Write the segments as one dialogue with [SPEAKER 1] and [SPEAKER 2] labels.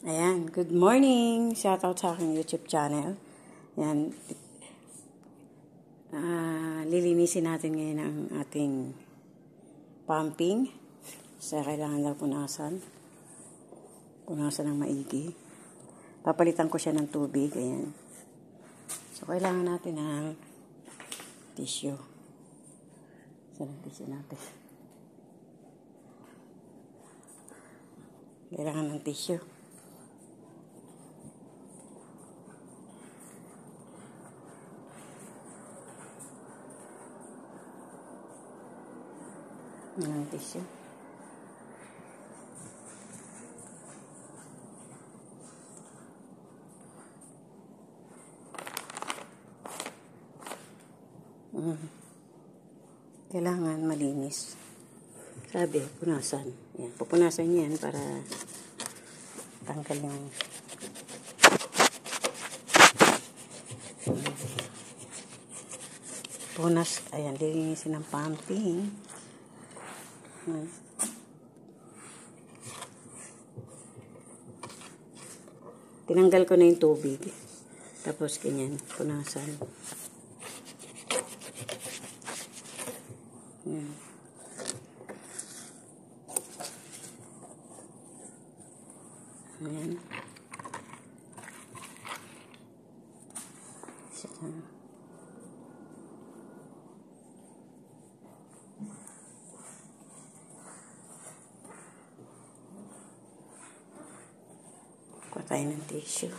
[SPEAKER 1] Good morning! Shoutout sa aking YouTube channel. Yan. Ah, lilinisin natin ngayon ang ating pumping. Sa kailangan daw punasan. Punasan ng maigi. Papalitan ko siya ng tubig. Ayan. So, kailangan natin ng tissue. Saan ang tissue natin? Kailangan ng tissue. Ng tissue. Mm. Kailangan malinis. Sabi, punasan. Yan, pupunasan yan para tanggal yung punas. Ayan, lilinisin ng pumping. Hmm. Tinanggal ko na yung tubig. Tapos ganyan, punasan. Hmm. Ayan. Ayan. Kuha tayo ng tissue.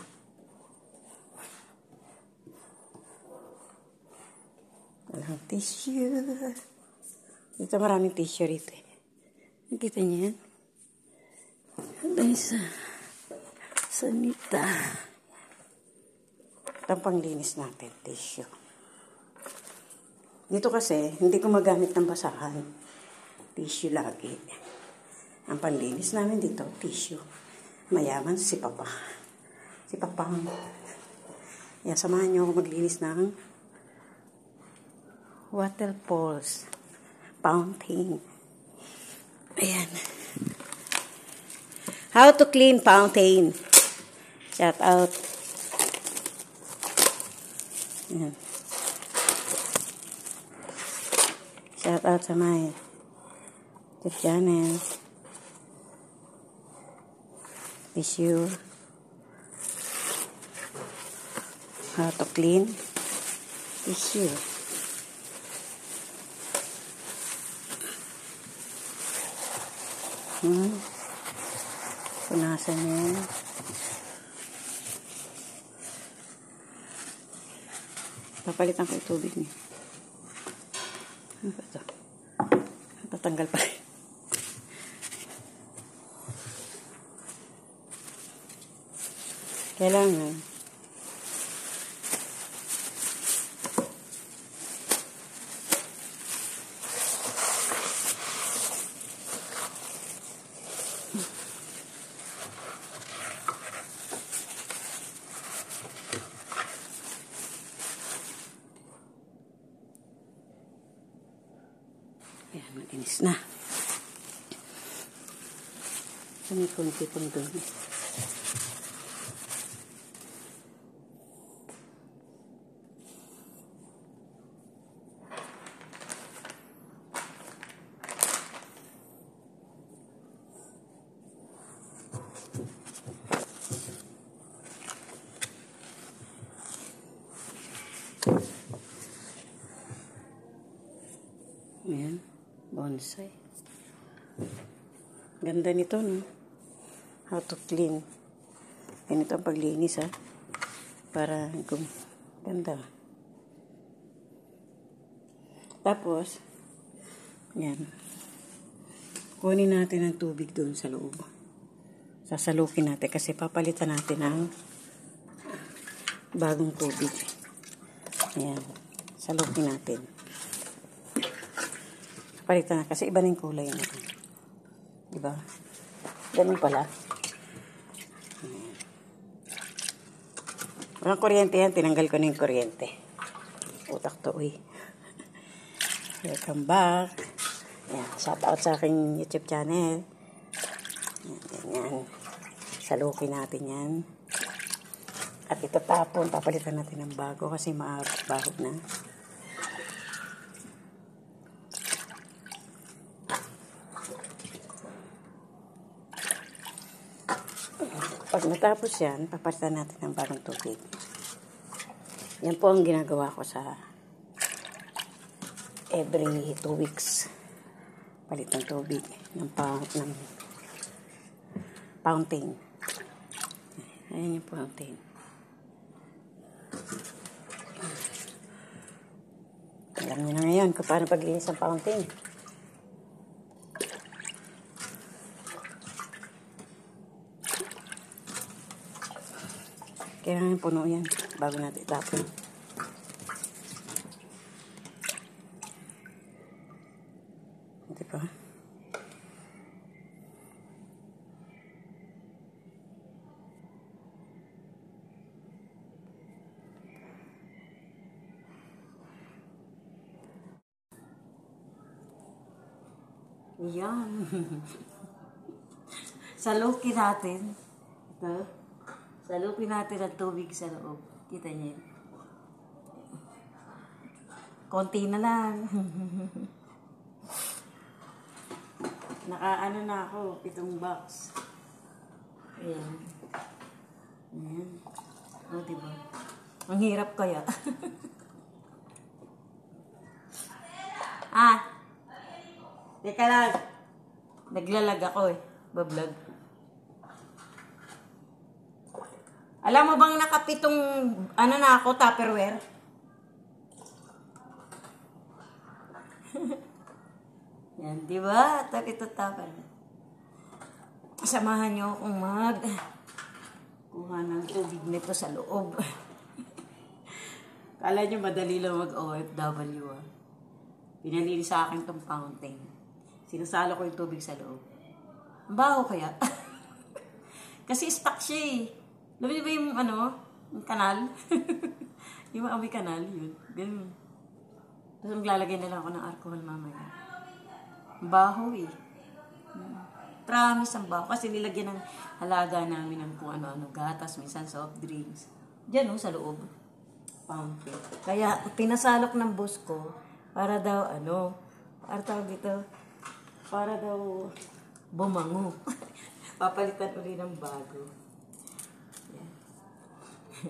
[SPEAKER 1] Walang tissue. Dito maraming tissue rito. eh. Nakita niyo yan? Dahil sa sanita. Ito ang panglinis natin, tissue. Dito kasi, hindi ko magamit ng basahan. Tissue lagi. Ang panlinis namin dito, tissue mayaman si Papa. Si Papa. Yan, samahan niyo ako maglinis ng waterfalls fountain. Ayan. How to clean fountain. Shout out. Ayan. Shout out sa my YouTube channel tissue how to clean? Tissue hmm. punasan niya papalitan ko yung tubig niya. Ano ba ito? Tatanggal pa rin Kailangan. Ayan, malinis na. May konti pang doon. Ayan, bonsai. Ganda nito, no? How to clean. Ganito ang paglinis, ha? Para kung ganda. Tapos, yan. Kunin natin ang tubig doon sa loob. Sasalukin natin kasi papalitan natin ng bagong tubig. Ayan. Salukin natin. Palitan na kasi iba na yung kulay na. Diba? Ganun pala. Walang kuryente yan. Tinanggal ko na yung kuryente. Utak to, uy. Welcome back. Ayan. Shout out sa aking YouTube channel. Ayan, ganyan. Salukin natin yan. At ito tapon, papalitan natin ng bago kasi maahog na. Pag natapos yan, papalitan natin ng bagong tubig. Yan po ang ginagawa ko sa every two weeks. Palit ng tubig ng, pa, ng fountain. Ayan yung fountain. Alam niyo na ngayon kung paano paglinis ng fountain. Kailangan puno yan bago natin itapon. Di ba? Yan. Salukin natin. Ito. Salukin natin ang tubig sa loob. Kita niyo. Konti na lang. Nakaano na ako, pitong box. Ayan. Ayan. O, oh, diba? Ang hirap kaya. ah! Teka lang. Naglalag ako eh. Bablog. Alam mo bang nakapitong, ano na ako, tupperware? Yan, di ba? At ito tupperware. Samahan niyo akong mag kuha ng tubig nito sa loob. Kala niyo madali lang mag-OFW ah. Pinalili sa akin tong fountain. Sinasalo ko yung tubig sa loob. Ang kaya? Kasi stuck siya eh. Niyo ba yung ano? Yung kanal? yung maamoy kanal, yun. Ganun. Tapos maglalagay na lang ako ng alcohol mamaya. Baho eh. Hmm. Promise ang baho. Kasi nilagyan ng halaga namin ng kung ano-ano. Gatas, minsan soft drinks. Diyan oh, sa loob. Fountain. Kaya pinasalok ng boss ko para daw ano, para tawag dito, para daw bumango. Papalitan uli ng bago.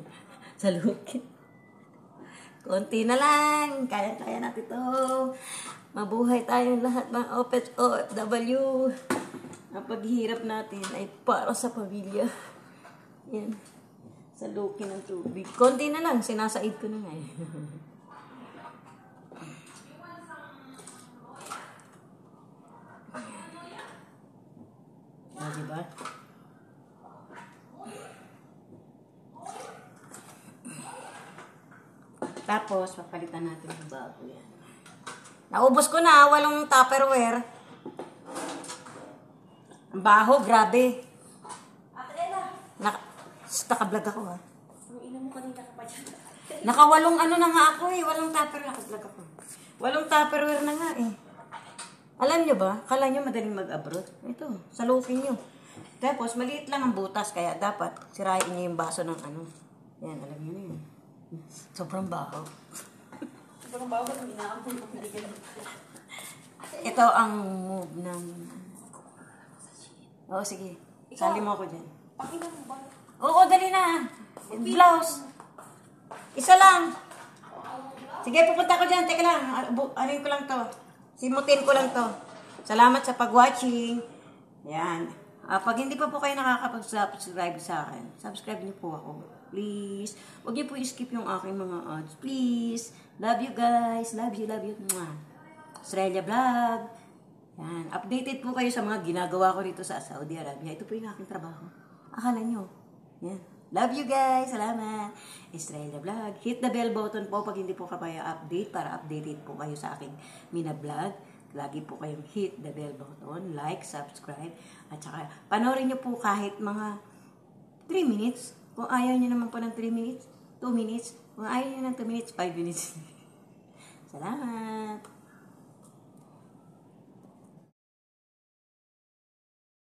[SPEAKER 1] Salukin. Konti na lang. Kaya-kaya natin to. Mabuhay tayong lahat mga OPET OFW. Ang paghihirap natin ay para sa pamilya. Yan. Salukin ng tubig. Konti na lang. Sinasaid ko na nga eh. Ah, diba? Tapos, papalitan natin ng bago yan. Naubos ko na, walong tupperware. Ang baho, grabe.
[SPEAKER 2] Ate Ella,
[SPEAKER 1] Nak nakablog ako ha.
[SPEAKER 2] ang ina mo kanina ka pa dyan.
[SPEAKER 1] Nakawalong ano na nga ako eh. Walong tupperware. Nakablog ako. Walong tupperware na nga eh. Alam nyo ba? Kala nyo madaling mag-abroad? Ito, salukin nyo. Tapos, maliit lang ang butas. Kaya dapat sirain nyo yung baso ng ano. Yan, alam nyo na yun. Sobrang baho.
[SPEAKER 2] Sobrang bago ng inaampun mo hindi ganun.
[SPEAKER 1] Ito ang move ng... Oo, sige. Sali mo ako dyan.
[SPEAKER 2] Pakina mo ba?
[SPEAKER 1] Oo, dali na. Blouse. Isa lang. Sige, pupunta ko dyan. Teka lang. Bu- Ano ko lang to. Simutin ko lang to. Salamat sa pag-watching. Yan. Ah, pag hindi pa po kayo nakakapag-subscribe sa akin, subscribe niyo po ako. Please. Huwag niyo po i-skip yung aking mga ads. Please. Love you guys. Love you, love you. Mwah. Australia Vlog. Yan. Updated po kayo sa mga ginagawa ko dito sa Saudi Arabia. Ito po yung aking trabaho. Akala nyo. Yan. Love you guys. Salamat. Estrella Vlog. Hit the bell button po pag hindi po kayo update para updated po kayo sa aking Mina Vlog. Lagi po kayong hit the bell button, like, subscribe, at saka panoorin nyo po kahit mga 3 minutes. Kung ayaw nyo naman po ng 3 minutes, 2 minutes. Kung ayaw nyo ng 2 minutes, 5 minutes. Salamat.